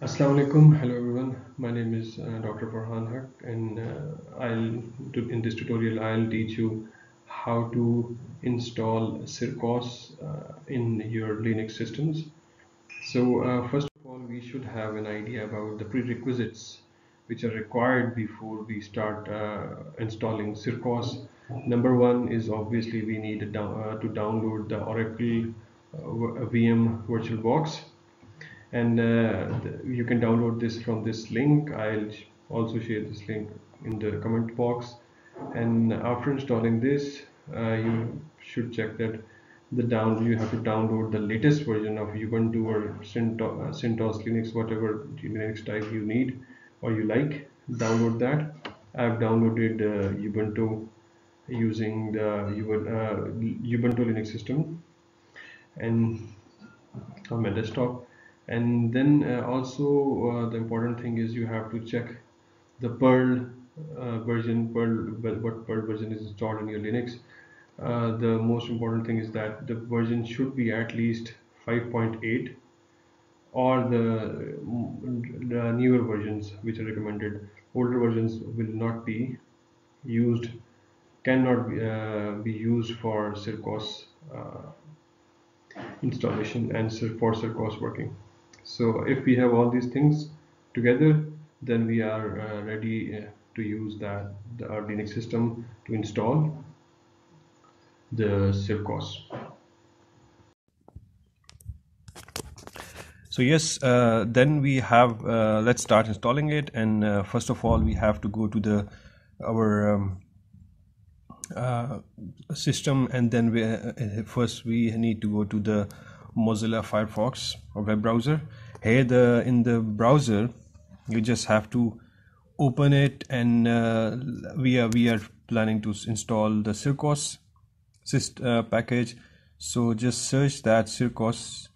Assalamu alaikum. Hello everyone. My name is uh, Dr. Farhan Haq and uh, I'll in this tutorial I'll teach you how to install Circos uh, in your Linux systems. So uh, first of all we should have an idea about the prerequisites which are required before we start uh, installing Circos. Number one is obviously we need uh, to download the Oracle uh, VM VirtualBox and uh, you can download this from this link. I'll also share this link in the comment box. And after installing this uh, you should check that the down you have to download the latest version of Ubuntu or CentOS, uh, CentOS Linux whatever Linux type you need or you like. Download that. I've downloaded uh, Ubuntu using the uh, Ubuntu Linux system. And on my desktop and then uh, also uh, the important thing is you have to check the Perl uh, version Perl what Perl version is installed in your Linux. The most important thing is that the version should be at least 5.8 or the, the newer versions which are recommended. Older versions will not be used cannot be, uh, be used for Circos uh, installation and for Circos working so if we have all these things together then we are uh, ready uh, to use that the, our Linux system to install the Circos. So yes, uh, then we have, uh, let's start installing it. And uh, first of all, we have to go to the our um, uh, system and then we, uh, first we need to go to the Mozilla Firefox or web browser. Here the in the browser you just have to open it and uh, we are we are planning to install the Circos uh, package. So just search that Circos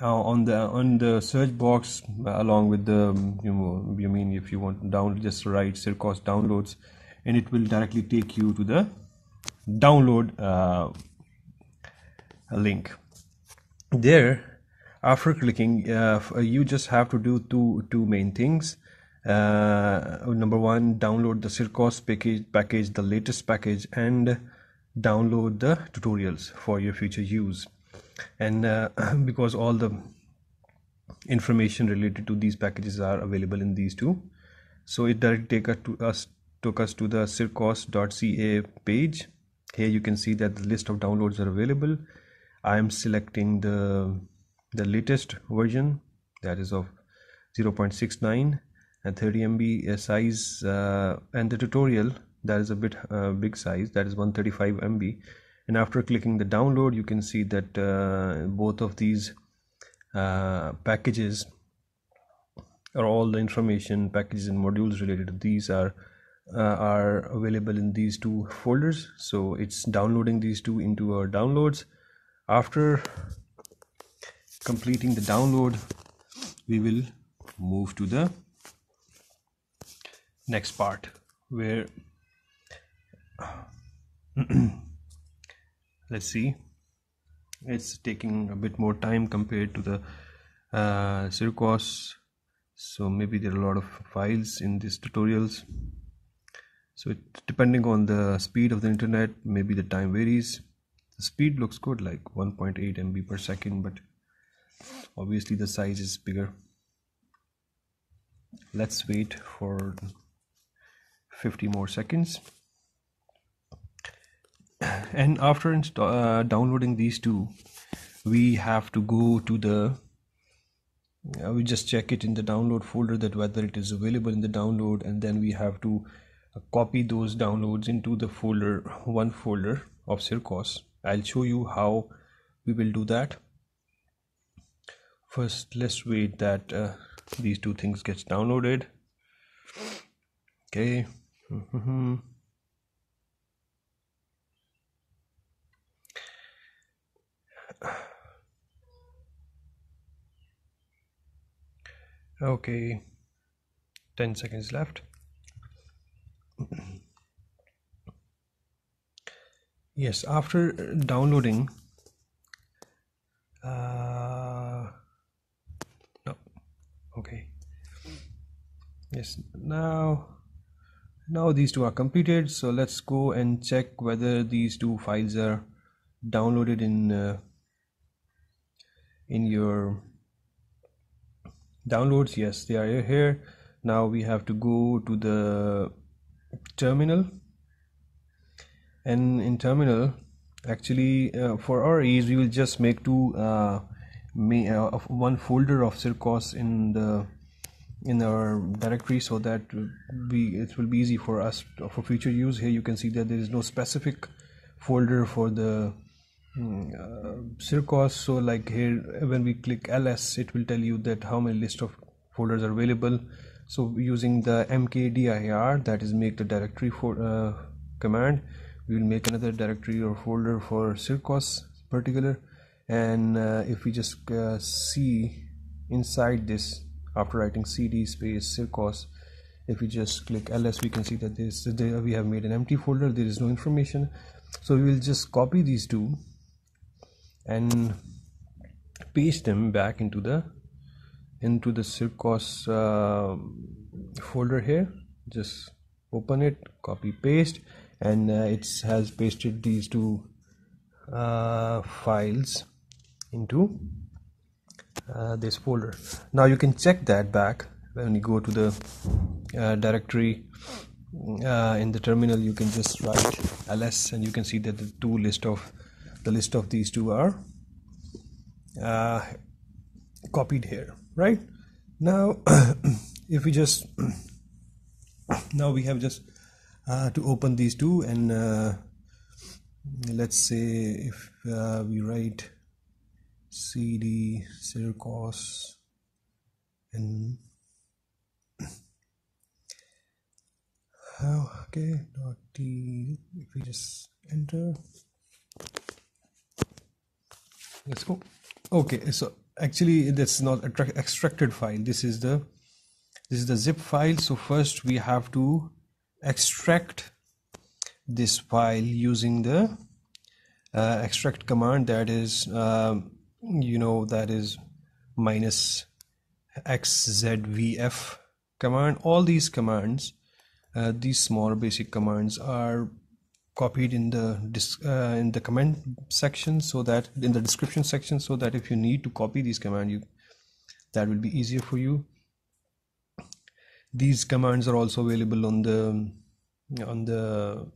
uh, on the on the search box along with the you know you mean if you want download just write Circos downloads and it will directly take you to the download uh, link there after clicking uh, you just have to do two two main things. Uh, number one download the circos package package the latest package and download the tutorials for your future use. And uh, because all the information related to these packages are available in these two so it directly take us to us took us to the circos.ca page. Here you can see that the list of downloads are available I'm selecting the the latest version that is of 0.69 and 30 MB size uh, and the tutorial that is a bit uh, big size that is 135 MB and after clicking the download you can see that uh, both of these uh, packages or all the information packages and modules related to these are uh, are available in these two folders. So it's downloading these two into our downloads after completing the download we will move to the next part where let's see it's taking a bit more time compared to the uh, Circos so maybe there are a lot of files in these tutorials. So it, depending on the speed of the internet maybe the time varies the speed looks good like 1.8 MB per second but obviously the size is bigger. Let's wait for 50 more seconds. And after uh, downloading these two we have to go to the uh, we just check it in the download folder that whether it is available in the download and then we have to copy those downloads into the folder one folder of Circos I'll show you how we will do that. First let's wait that uh, these two things gets downloaded. Okay. Okay. 10 seconds left yes after downloading uh, no okay. Yes now now these two are completed so let's go and check whether these two files are downloaded in uh, in your downloads. Yes they are here. Now we have to go to the terminal and in terminal actually uh, for our ease we will just make two uh, uh, one folder of circos in the in our directory so that we it will be easy for us for future use. Here you can see that there is no specific folder for the mm, uh, circos so like here when we click ls it will tell you that how many list of folders are available. So using the mkdir that is make the directory for uh, command we will make another directory or folder for circos particular. And uh, if we just uh, see inside this after writing cd space circos if we just click ls we can see that this we have made an empty folder. There is no information. So we will just copy these two and paste them back into the into the circos uh, folder here. Just open it copy paste and uh, it has pasted these two uh, files into uh, this folder. Now you can check that back when you go to the directory uh, in the terminal. You can just write ls and you can see that the two list of the list of these two are uh, copied here right? Now if we just now we have just uh, to open these two and uh, let's say if uh, we write cd circos and oh, okay dot t if we just enter. Let's go. Okay so actually that's not a extracted file. This is the this is the zip file. So first we have to extract this file using the uh, extract command that is um, you know that is minus xzvf command. All these commands uh, these small basic commands are copied in the uh, in the comment section so that in the description section so that if you need to copy these command you that will be easier for you these commands are also available on the on the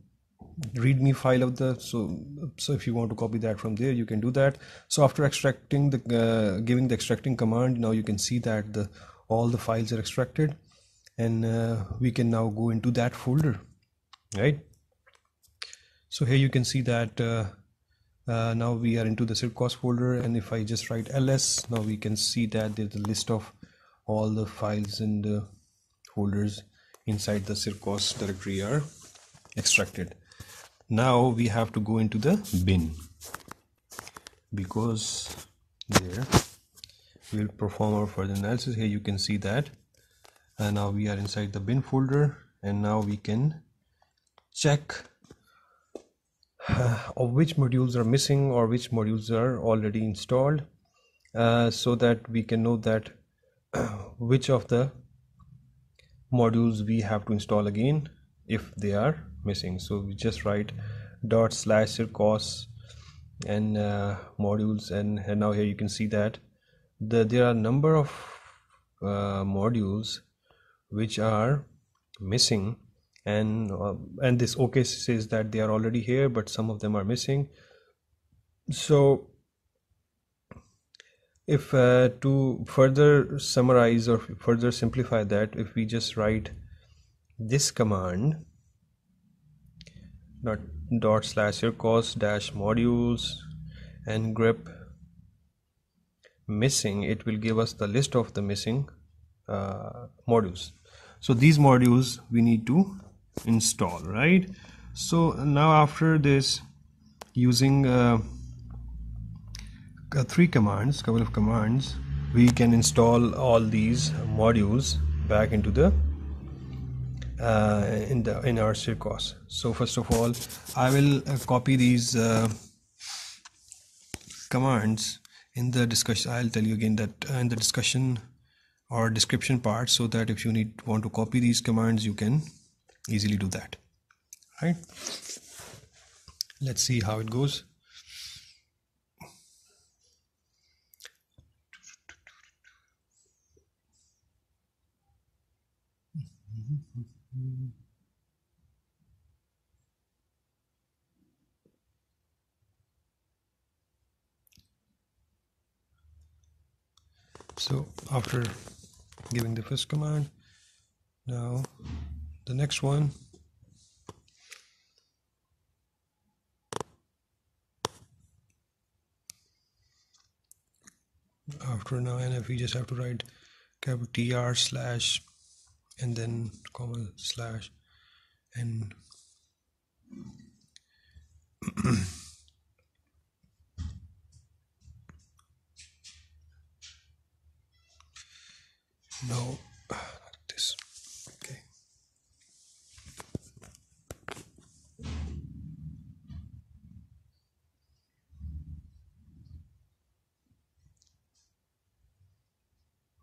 readme file of the so so if you want to copy that from there you can do that. So after extracting the uh, giving the extracting command now you can see that the all the files are extracted and uh, we can now go into that folder right? So here you can see that uh, uh now we are into the circos folder and if I just write ls now we can see that there's a list of all the files in the folders inside the circos directory are extracted. Now we have to go into the bin. Because there we'll perform our further analysis. Here you can see that. And now we are inside the bin folder and now we can check uh, of which modules are missing or which modules are already installed uh, so that we can know that which of the modules we have to install again if they are missing. So we just write dot slash circos and uh, modules and, and, now here you can see that the, there are a number of uh, modules which are missing and uh, and this okay says that they are already here but some of them are missing. So if uh, to further summarize or further simplify that if we just write this command dot dot slash circos dash modules and grep missing it will give us the list of the missing uh, modules. So these modules we need to install right? So now after this using uh, three commands couple of commands. We can install all these modules back into the uh, in the in our circos so first of all I will uh, copy these uh, commands in the discussion I'll tell you again that uh, in the discussion or description part so that if you need want to copy these commands you can easily do that. Right? Let's see how it goes so after giving the first command now the next one. After now and if we just have to write capital tr slash and then comma slash and no this. Okay.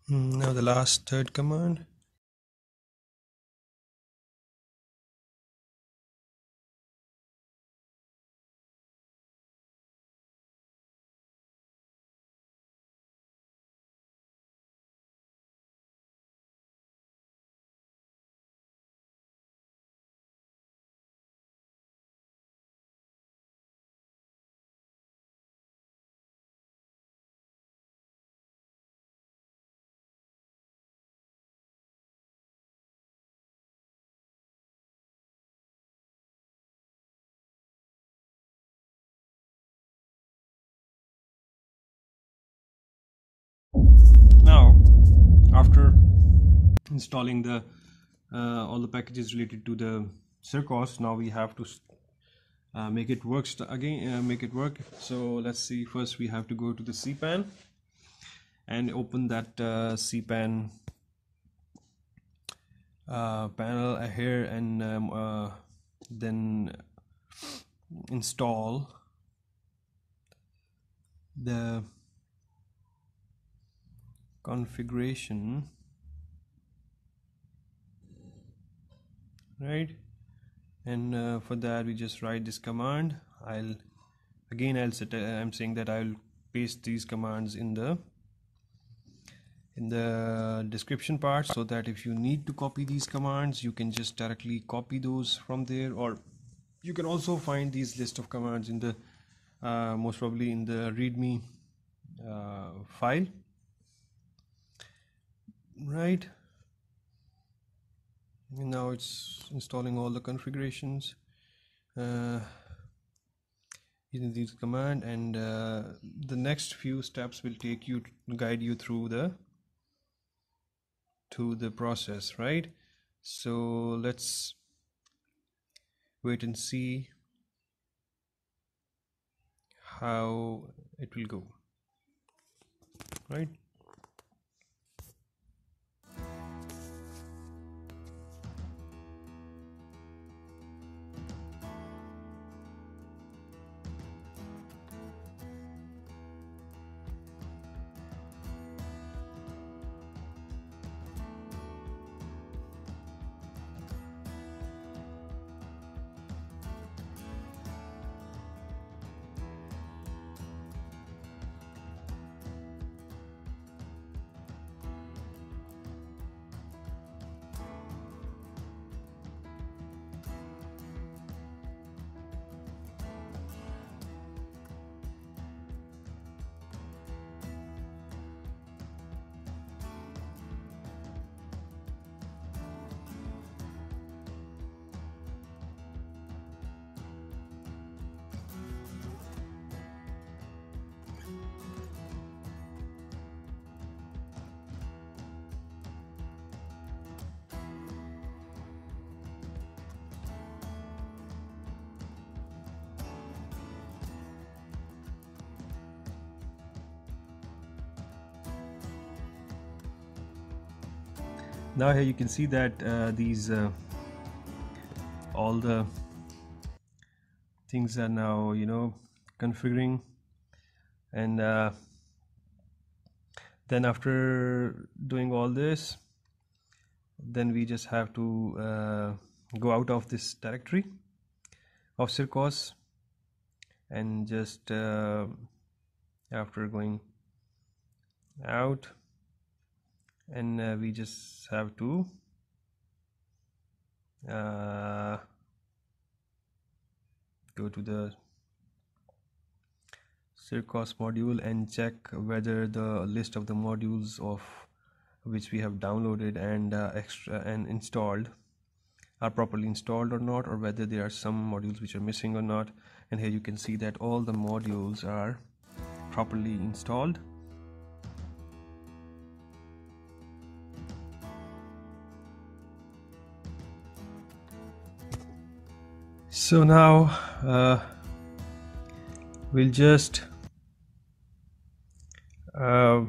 Hmm, now the last third command after installing the uh, all the packages related to the circos now we have to uh, make it work again uh, make it work. So let's see first we have to go to the cpan and open that uh, cpan uh, panel here and um, uh, then install the configuration right? And uh, for that we just write this command. I'll again I'll set uh, I'm saying that I'll paste these commands in the in the description part so that if you need to copy these commands you can just directly copy those from there or you can also find these list of commands in the uh, most probably in the readme uh, file right. And now it's installing all the configurations uh, using this command and uh, the next few steps will take you guide you through the to the process right? So let's wait and see how it will go. Right now here you can see that uh, these uh, all the things are now you know configuring. And uh, then after doing all this then we just have to uh, go out of this directory of circos and just uh, after going out and uh, we just have to uh, go to the circos module and check whether the list of the modules of which we have downloaded and uh, extra and installed are properly installed or not or whether there are some modules which are missing or not. And here you can see that all the modules are properly installed so now uh, we'll just uh,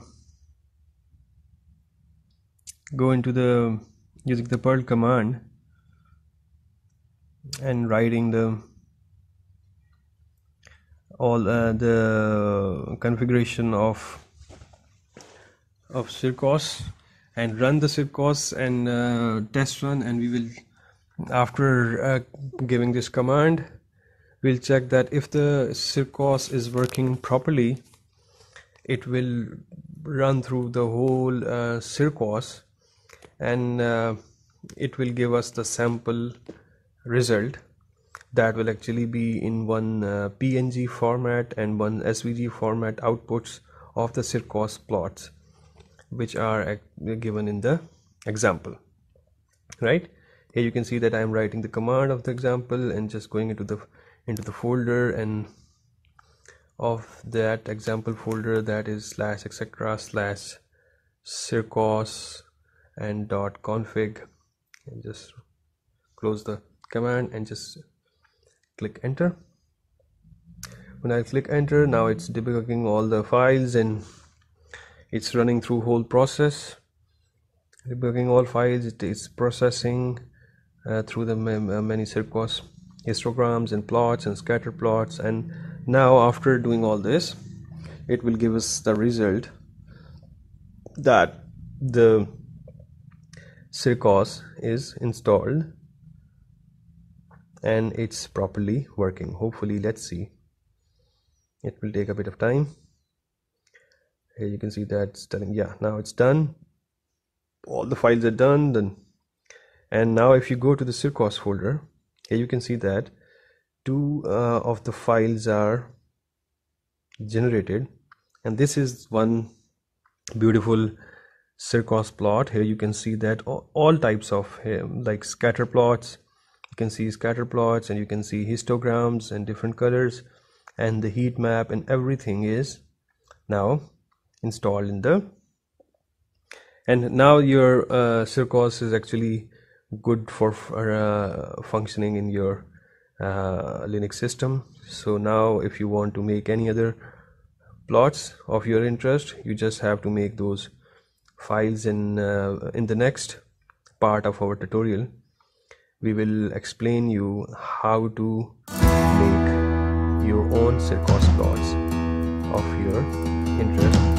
go into the using the perl command and writing the all uh, the configuration of of circos and run the circos and uh, test run and we will after uh, giving this command we'll check that if the circos is working properly it will run through the whole uh, circos and uh, it will give us the sample result that will actually be in one uh, PNG format and one SVG format outputs of the circos plots which are given in the example right here you can see that I am writing the command of the example and just going into the into the folder and of that example folder that is slash etc slash circos and dot config. And just close the command and just click enter. When I click enter now it's debugging all the files and it's running through whole process. Debugging all files it is processing uh, through the many circos histograms and plots and scatter plots. And now after doing all this it will give us the result that the circos is installed and it's properly working. Hopefully let's see. It will take a bit of time. Here you can see that it's telling yeah now it's done. All the files are done then and now if you go to the circos folder here you can see that two uh, of the files are generated. And this is one beautiful circos plot. Here you can see that all types of um, like scatter plots. You can see scatter plots and you can see histograms and different colors and the heat map and everything is now installed in the and now your uh, circos is actually good for uh, functioning in your uh, Linux system. So now if you want to make any other plots of your interest you just have to make those files in uh, in the next part of our tutorial. We will explain you how to make your own circos plots of your interest